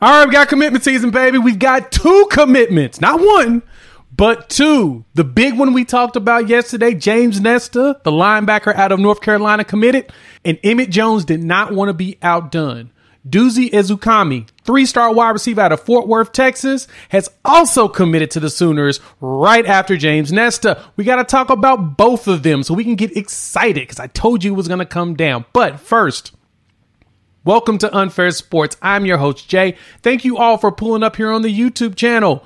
All right, we got commitment season, baby. We've got two commitments, not one, but two. The big one we talked about yesterday, James Nesta, the linebacker out of North Carolina, committed, and Emmett Jones did not want to be outdone. Dozie Ezukanma, three star wide receiver out of Fort Worth, Texas, has also committed to the Sooners right after James Nesta. We got to talk about both of them so we can get excited because I told you it was going to come down. But first, Welcome to Unfair Sports. I'm your host, Jay. Thank you all for pulling up here on the YouTube channel.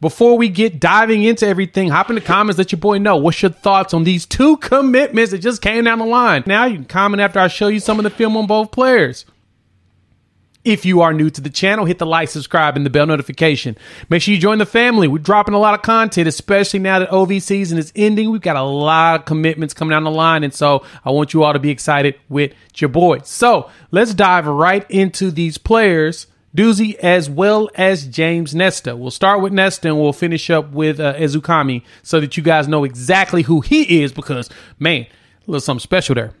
Before we get diving into everything, hop in the comments, let your boy know what's your thoughts on these two commitments that just came down the line. Now you can comment after I show you some of the film on both players. If you are new to the channel, hit the like, subscribe, and the bell notification. Make sure you join the family. We're dropping a lot of content, especially now that OV season is ending. We've got a lot of commitments coming down the line, and so I want you all to be excited with your boys. So let's dive right into these players. Dozie as well as James Nesta. We'll start with Nesta and we'll finish up with uh, Ezukanma so that you guys know exactly who he is because, man, a little something special there.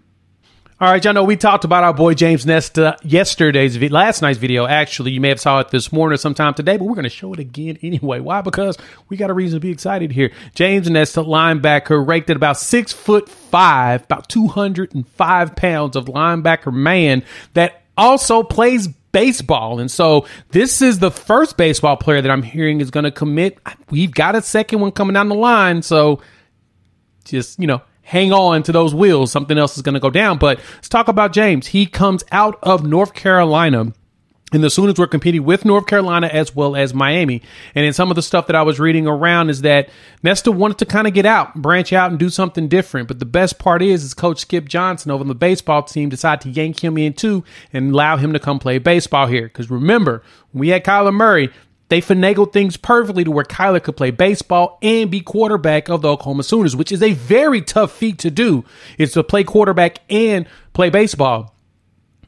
All right, y'all know we talked about our boy James Nesta yesterday's last night's video. Actually, you may have saw it this morning or sometime today, but we're going to show it again anyway. Why? Because we got a reason to be excited here. James Nesta, linebacker, ranked at about six foot five, about two hundred and five pounds of linebacker man that also plays baseball. And so this is the first baseball player that I'm hearing is going to commit. We've got a second one coming down the line. So just, you know, hang on to those wheels. Something else is going to go down. But let's talk about James. He comes out of North Carolina. And the Sooners were competing with North Carolina as well as Miami. And in some of the stuff that I was reading around is that Nesta wanted to kind of get out, branch out, and do something different. But the best part is, is Coach Skip Johnson over on the baseball team decided to yank him in too and allow him to come play baseball here. Because remember, we had Kyler Murray, they finagled things perfectly to where Kyler could play baseball and be quarterback of the Oklahoma Sooners, which is a very tough feat to do. Is to play quarterback and play baseball.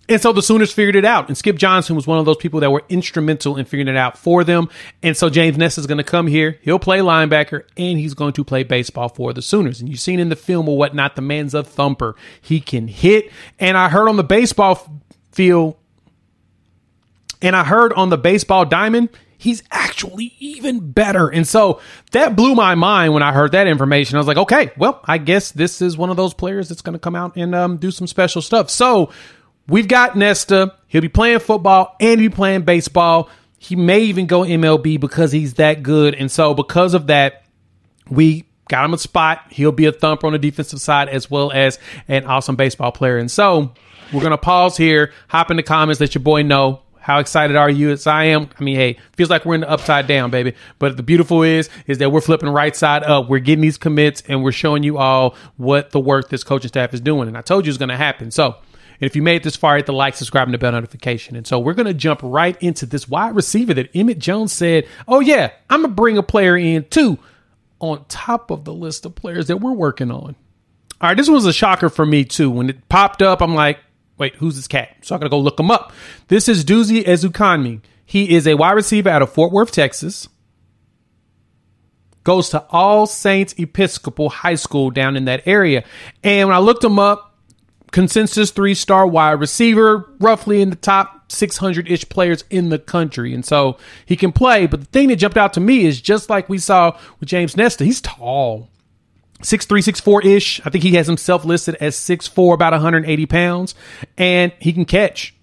And so the Sooners figured it out. And Skip Johnson was one of those people that were instrumental in figuring it out for them. And so James Ness is going to come here. He'll play linebacker and he's going to play baseball for the Sooners. And you've seen in the film or whatnot, the man's a thumper. He can hit. And I heard on the baseball field, and I heard on the baseball diamond, he's actually even better. And so that blew my mind when I heard that information. I was like, okay, well, I guess this is one of those players that's going to come out and um, do some special stuff. So we've got Nesta. He'll be playing football and he'll be playing baseball. He may even go MLB because he's that good. And so because of that, we got him a spot. He'll be a thumper on the defensive side as well as an awesome baseball player. And so we're going to pause here, hop in the comments, let your boy know how excited are you as I am? I mean, hey, feels like we're in the upside down, baby. But the beautiful is, is that we're flipping right side up. We're getting these commits and we're showing you all what the work this coaching staff is doing. And I told you it's going to happen. So, and if you made it this far, hit the like, subscribe, and the bell notification. And so we're going to jump right into this wide receiver that Emmett Jones said, oh, yeah, I'm going to bring a player in too on top of the list of players that we're working on. All right, this was a shocker for me too. When it popped up, I'm like, Wait, who's this cat? So I'm gonna go look him up. This is Dozie Ezukanma. He is a wide receiver out of Fort Worth, Texas. Goes to All Saints Episcopal High School down in that area. And when I looked him up, consensus three star wide receiver, roughly in the top 600 ish players in the country. And so he can play. But the thing that jumped out to me is just like we saw with James Nesta, he's tall six three six four ish. I think he has himself listed as six four, about 180 pounds, and he can catch.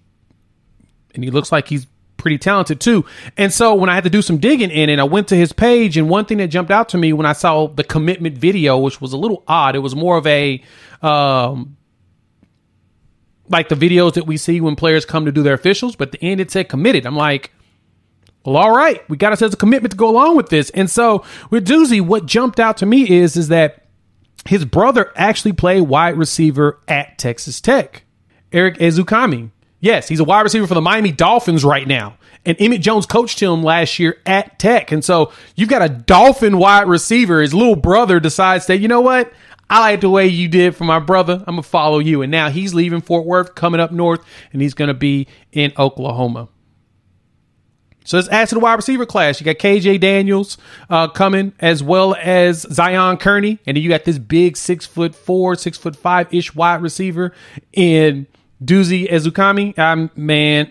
And he looks like he's pretty talented too. And so when I had to do some digging in it, I went to his page, and one thing that jumped out to me when I saw the commitment video, which was a little odd, it was more of a um, like the videos that we see when players come to do their officials, but at the end it said committed. I'm like, well, all right, we got ourselves a commitment to go along with this. And so with Dozie, what jumped out to me is is that his brother actually played wide receiver at Texas Tech. Erik Ezukanma. Yes, he's a wide receiver for the Miami Dolphins right now. And Emmett Jones coached him last year at Tech. And so you've got a Dolphin wide receiver. His little brother decides that, you know what? I like the way you did for my brother. I'm going to follow you. And now he's leaving Fort Worth, coming up north, and he's going to be in Oklahoma. So let's add to the wide receiver class. You got KJ Daniels uh, coming, as well as Zion Kearney, and then you got this big six foot four, six foot five ish wide receiver in Dozie Ezukanma. Um, man,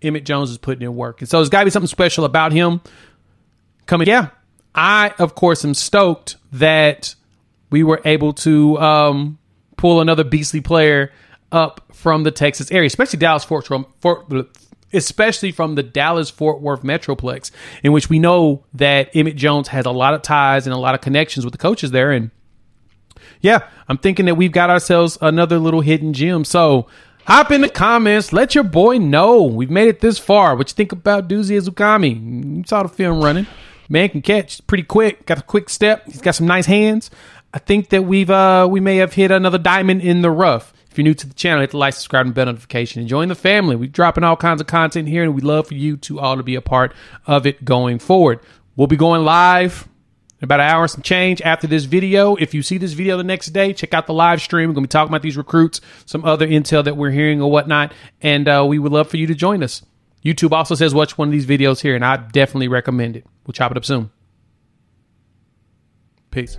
Emmett Jones is putting in work. And so there's got to be something special about him coming. Yeah, I, of course, am stoked that we were able to um, pull another beastly player up from the Texas area, especially Dallas Fort, Fort especially from the Dallas Fort Worth Metroplex, in which we know that Emmett Jones has a lot of ties and a lot of connections with the coaches there. And yeah, I'm thinking that we've got ourselves another little hidden gem. So hop in the comments, let your boy know we've made it this far. What you think about Dozie Ezukanma? You saw the film running. Man can catch pretty quick, got a quick step. He's got some nice hands. I think that we've uh we may have hit another diamond in the rough. If you're new to the channel, hit the like, subscribe, and bell notification. And join the family. We're dropping all kinds of content here, and we'd love for you to all to be a part of it going forward. We'll be going live in about an hour and some change after this video. If you see this video the next day, check out the live stream. We're going to be talking about these recruits, some other intel that we're hearing or whatnot, and uh, we would love for you to join us. YouTube also says watch one of these videos here, and I definitely recommend it. We'll chop it up soon. Peace.